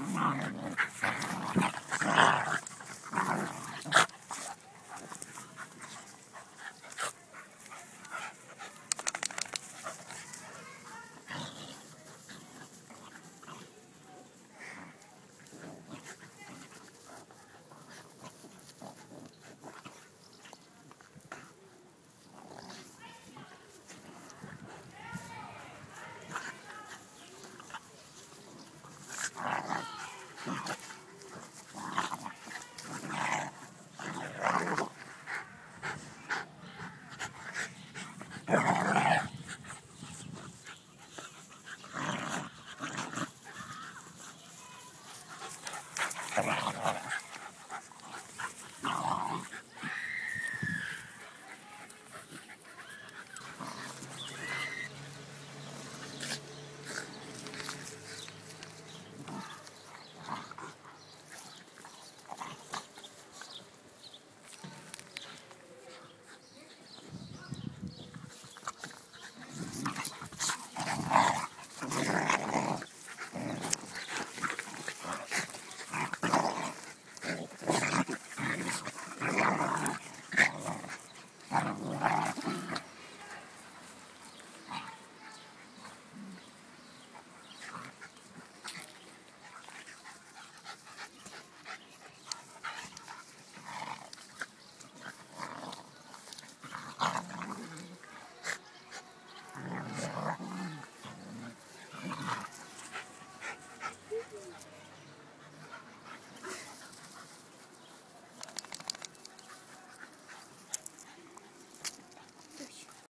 Thank you. carajo.